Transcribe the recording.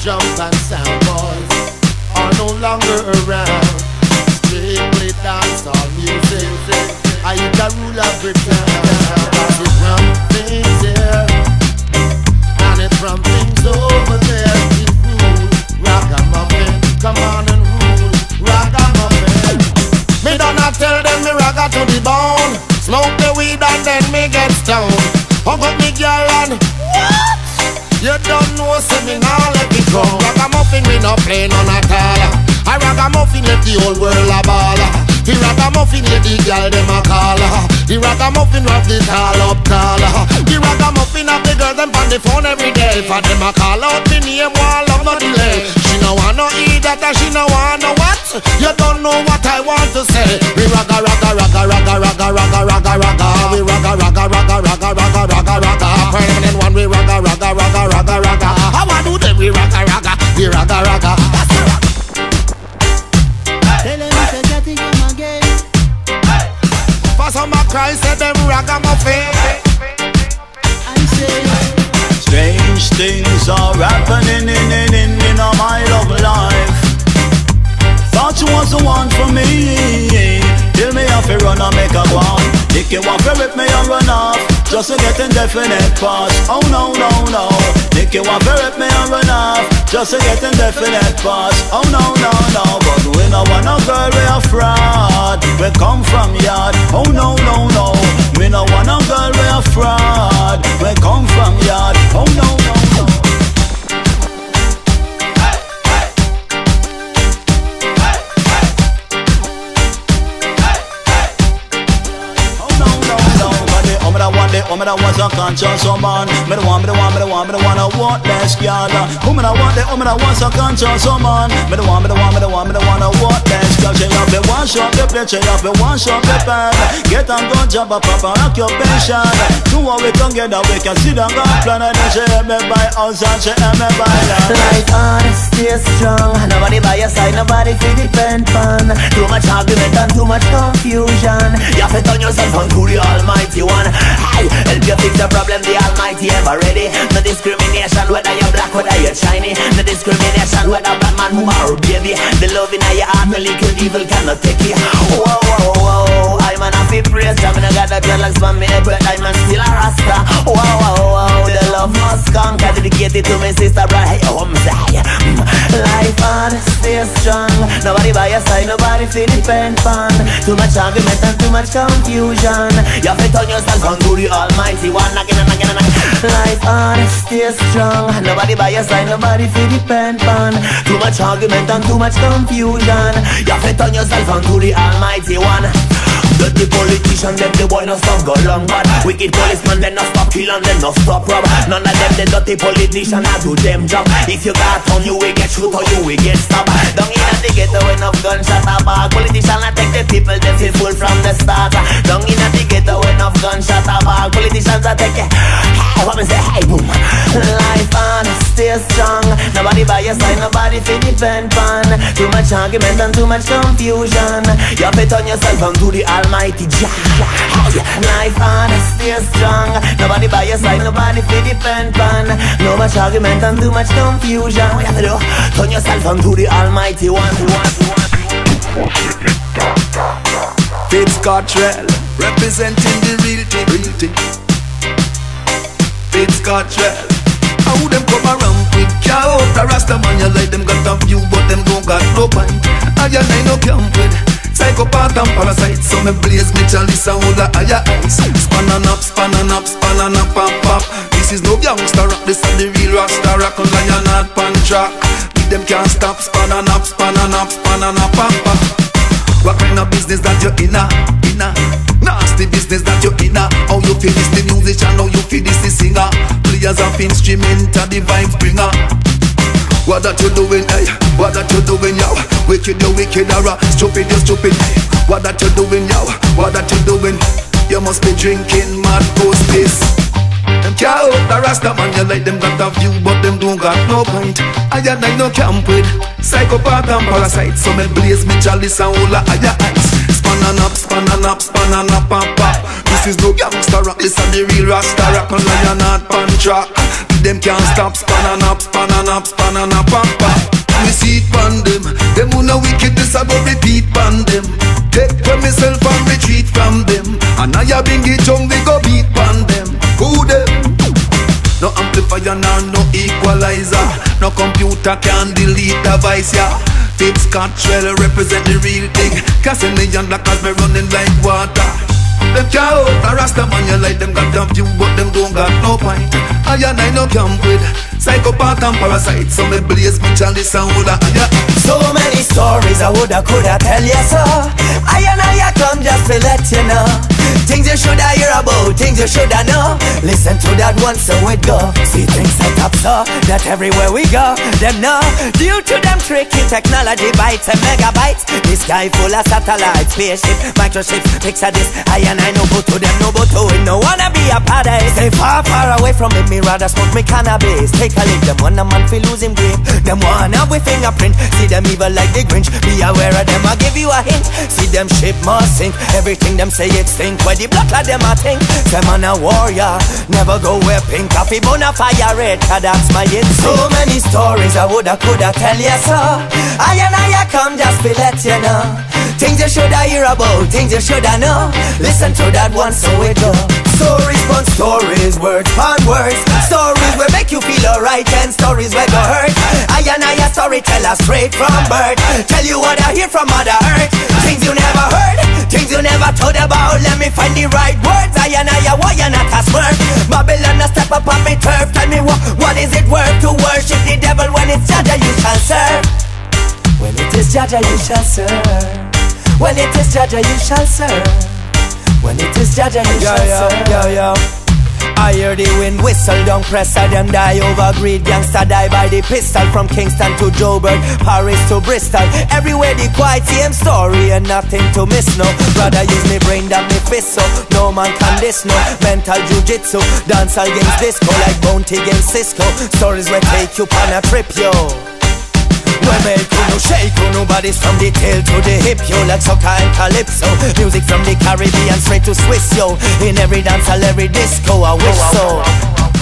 jump and sound boys are no longer around. Strictly dancehall music. I the rule of Britain. Cause it's from things here and it's from things over there. We rule ragamuffin. Come on and rule ragamuffin. Me done not tell them me ragga to the bone. Smoke the weed and then me get stoned. Say me now let me go. Ragamuffin, we no play none at all. I ragamuffin, let the whole world a baller. The ragamuffin, let the girl them a caller. The ragamuffin, wrap the tall up taller. The ragamuffin, have the girl them on the phone every day. For them a call out the name, while love no delay. She no want no eat that, she no want no what. You don't know what I want to say. We ragga, ragga, ragga, ragga, ragga, ragga, ragga, ragga. We ragga, ragga, ragga, ragga, ragga, ragga, ragga. Permanent one, we ragga, ragga, ragga, ragga, ragga we ragga ragga, we ragga ragga. That's the ragga. Tell them it's a jetty come again. For some a cry say them ragamuffin. I say, Strange things are happening in, in, in, in my love life. Thought you was the one for me. Tell me if you run and make a one. Nick you want to rip me and run off. Just to get indefinite pass. Oh no, no, no. Nick you want to rip me and run off. Just to get indefinite pass. Oh no, no, no. But we no want no girl, we a fraud. We come from yard. Oh no, no, no. We no want no girl, we a fraud. We come from yard. Oh no, no, conscious woman Me the one, me the one, me the one, me the one I want less girl. Woman I want the woman I want so conscious woman Me the one, me the play, she have the one shot the pen. Get and go job up up and occupation. Do what we together we can sit down go plan and then she help me buy house and she help me buy land. Life honest, stay strong. Nobody by your side, nobody feel depend on. Too much argument and too much confusion. You have to turn yourself on to the Almighty One. Hey, help you fix the problem, the Almighty ever ready. No discrimination, whether you're black, whether you're shiny. No discrimination, whether black man, woman or baby. The love in your heart, no little evil cannot take you. Whoa, whoa, whoa. I'm an happy praise, I'm gonna got the dreadlocks from me, but I'm still a rasta. Whoa, whoa, whoa. The love must conquer, dedicated to my sister, right? Oh, I'm saying. Life honest, stay strong. Nobody by your side, nobody feel depend on. Too much argument and too much confusion. You have to turn yourself on to the Almighty One again and again and again. Life honest, stay strong. Nobody by your side, nobody feel depend on. Too much argument and too much confusion. You have to turn yourself on to the Almighty One. Dirty politician, them the boy no stop go long bad Wicked policeman, then no stop kill then no stop rob. None of them the dirty politician, I do them job. If you got on you will get shoot or you will get stabbed. Down in the ghetto enough gunshot a bag Politician I take the people, them feel full from the start. Down in the ghetto enough gunshot a bag Politicians I take it, hey, what me say, hey boom. Life honest, stay strong. Nobody by your side, nobody feel depend on much argument and too much confusion You have to turn yourself on to the Almighty Jah Life honest, stay strong Nobody by your side, nobody feel depend on No much argument and too much confusion you have to do? Turn yourself on to the Almighty One, one, one. Fitz Cottrell, representing the real thing, real. Fitz Cottrell, how them come around quick? Can't out the Rasta man, you like them got a view, but them don't got no point. I and I no camp with psychopath and parasite, so me blaze me chalice and hold a higher ice. Span and up, span and up, span and up, pop pop. This is no youngster rock, this is the real Rasta rock, lion not pan track. With them can't stop, span and up, span and up, span and up, pop pop. What kind of business that you inna, ah? inna? Ah? Nasty business that you inna. Ah? How you feel this the musician, how you feel this the singer? Players of instrument and the vibe bringer. What that you doing, hey? What that you doing, yo? Wicked, you wicked, or stupid, you stupid. What that you doing, yo? What that you doing? You must be drinking mad post piss. Can't the Rasta man, you like them got a view, but them don't got no point. I and I no camp with psychopath and parasite, so me blaze me chalice and hold a higher ice. Span and up, span and up, span and up and pop. This is no gangster rock, this is the real Rasta rock, and lion not pan track. Them can't stop, span and up, span and naps, banana papa. We see it pan them. Them who know wickedness I go repeat pan them. Take from myself and retreat from them. And I have been get we go beat pan them. Who them? No amplifier nor no equalizer. No computer can delete the voice, yeah. Fitz Cottrell represent the real thing. Casting me on black cause me running like water. Them hold a rasta man, you like them got a view, but them don't got no point. I and I no camp with psychopath and parasite, so me blaze me chalice and woulda, yeah. So many stories I woulda, coulda tell you so. I and I come just to let you know. Things you shoulda hear about, things you shoulda know. Listen to that one so it go. See things set up so that everywhere we go, them know. Due to them tricky technology bytes and megabytes, this guy full of satellites, spaceship, microchips, picture this. I and I no go to them, no go to it. No wanna be a part of. Stay far, far away from it. Me rather smoke me cannabis. Take a lick, them one a man feel losing grip. Them wanna with fingerprint. See them evil like the Grinch. Be aware of them, I give you a hint. See them ship must sink. Everything them say it stink. Where the blood of them I think. Them on a warrior. Never go wear pink. Coffee bona fire red. That's my instinct. So many stories I woulda, coulda tell you so. I and I come just to let you know. Things you shoulda hear about, things you shoulda know. Listen to that one so it go. Stories pon stories, words pon words. Stories will make you feel alright and stories will go hurt. I and I a storyteller straight from birth. Tell you what I hear from Mother Earth. Things you never heard, things you never told about. Let me find the right words. I and I a why you not a smurf. Babylon a step up on me turf. Tell me what, what is it worth to worship the devil when it's Jah Jah you shall serve. When it is Jah Jah you shall serve. When it is Jah Jah you shall serve. When it is Jah Jah you Yo, shall yo, serve. yo, yo. I hear the wind whistle, don't press her, them die over greed. Gangster die by the pistol from Kingston to Joburg, Paris to Bristol. Everywhere the quiet same story and nothing to miss. No, rather use me brain than me fist. So no man can this no mental jujitsu. Dance against disco like Bounty against Cisco. Stories will take you on a trip, yo. You no shake you, nobody's from the tail to the hip, yo Like soca and calypso. Music from the Caribbean straight to Swiss, yo. In every dance, every disco, I wish so